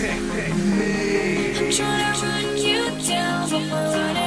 Take me. Should I run you down from my